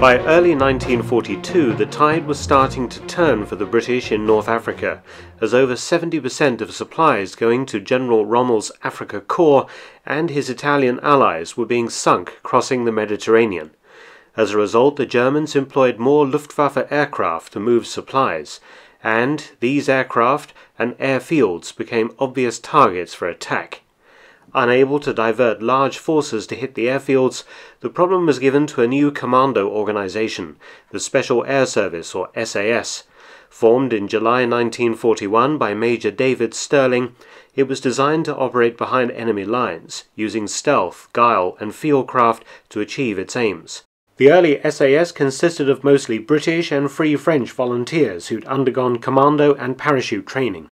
By early 1942, the tide was starting to turn for the British in North Africa, as over 70% of supplies going to General Rommel's Afrika Korps and his Italian allies were being sunk crossing the Mediterranean. As a result, the Germans employed more Luftwaffe aircraft to move supplies, and these aircraft and airfields became obvious targets for attack. Unable to divert large forces to hit the airfields, the problem was given to a new commando organization, the Special Air Service, or SAS. Formed in July 1941 by Major David Stirling, it was designed to operate behind enemy lines, using stealth, guile, and fieldcraft to achieve its aims. The early SAS consisted of mostly British and Free French volunteers who'd undergone commando and parachute training.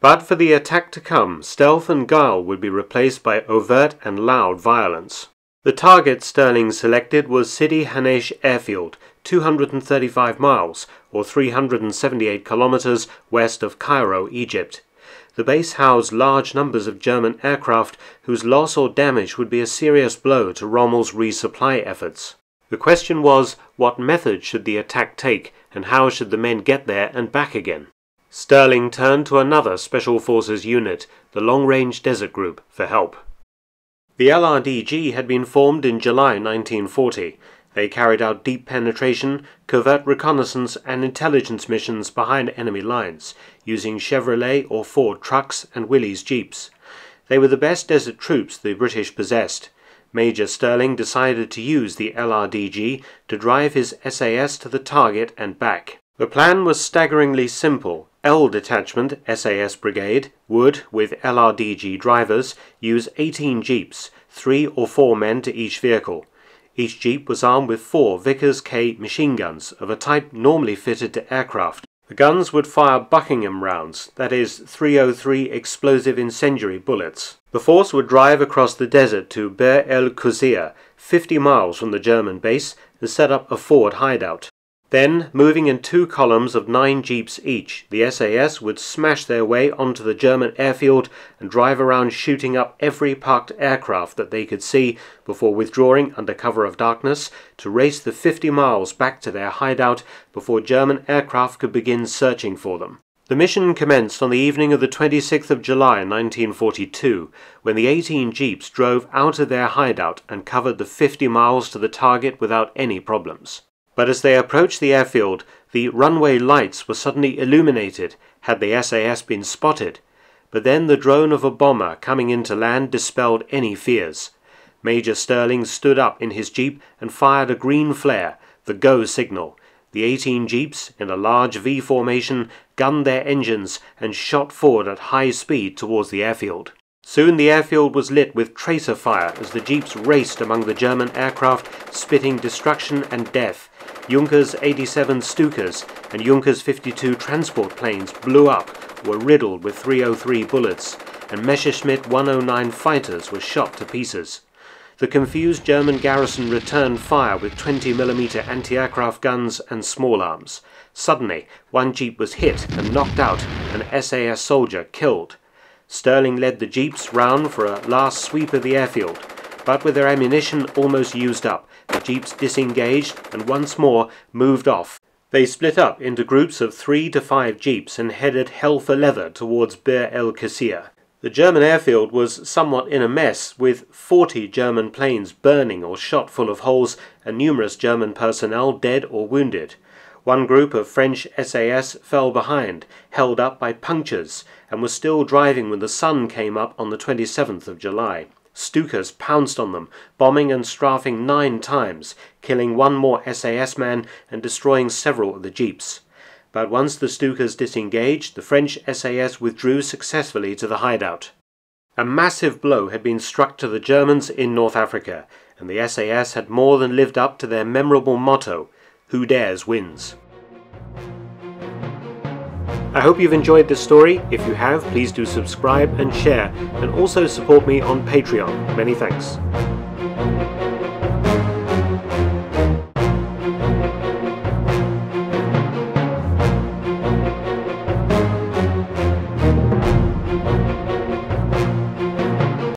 But for the attack to come, stealth and guile would be replaced by overt and loud violence. The target Stirling selected was Sidi Haneish Airfield, 235 miles, or 378 kilometers west of Cairo, Egypt. The base housed large numbers of German aircraft whose loss or damage would be a serious blow to Rommel's resupply efforts. The question was, what method should the attack take, and how should the men get there and back again? Stirling turned to another Special Forces unit, the Long Range Desert Group, for help. The LRDG had been formed in July 1940. They carried out deep penetration, covert reconnaissance, and intelligence missions behind enemy lines, using Chevrolet or Ford trucks and Willys jeeps. They were the best desert troops the British possessed. Major Stirling decided to use the LRDG to drive his SAS to the target and back. The plan was staggeringly simple. L Detachment SAS Brigade would, with LRDG drivers, use 18 jeeps, three or four men to each vehicle. Each jeep was armed with four Vickers K machine guns of a type normally fitted to aircraft. The guns would fire Buckingham rounds, that is, 303 explosive incendiary bullets. The force would drive across the desert to Bir el Qusir, 50 miles from the German base, and set up a forward hideout. Then, moving in two columns of nine jeeps each, the SAS would smash their way onto the German airfield and drive around shooting up every parked aircraft that they could see before withdrawing under cover of darkness to race the 50 miles back to their hideout before German aircraft could begin searching for them. The mission commenced on the evening of the 26th of July 1942, when the 18 jeeps drove out of their hideout and covered the 50 miles to the target without any problems. But as they approached the airfield, the runway lights were suddenly illuminated had the SAS been spotted. But then the drone of a bomber coming into land dispelled any fears. Major Stirling stood up in his jeep and fired a green flare, the go signal. The 18 jeeps, in a large V formation, gunned their engines and shot forward at high speed towards the airfield. Soon the airfield was lit with tracer fire as the jeeps raced among the German aircraft, spitting destruction and death. Junkers 87 Stukas and Junkers 52 transport planes blew up, were riddled with 303 bullets, and Messerschmitt 109 fighters were shot to pieces. The confused German garrison returned fire with 20mm anti-aircraft guns and small arms. Suddenly, one jeep was hit and knocked out, an SAS soldier killed. Stirling led the jeeps round for a last sweep of the airfield, but with their ammunition almost used up, the jeeps disengaged and once more moved off. They split up into groups of three to five jeeps and headed hell for leather towards Bir el Qusir. The German airfield was somewhat in a mess, with 40 German planes burning or shot full of holes and numerous German personnel dead or wounded. One group of French SAS fell behind, held up by punctures, and was still driving when the sun came up on the 27th of July. Stukas pounced on them, bombing and strafing nine times, killing one more SAS man and destroying several of the jeeps. But once the Stukas disengaged, the French SAS withdrew successfully to the hideout. A massive blow had been struck to the Germans in North Africa, and the SAS had more than lived up to their memorable motto, Who Dares Wins. I hope you've enjoyed this story. If you have, please do subscribe and share, and also support me on Patreon. Many thanks.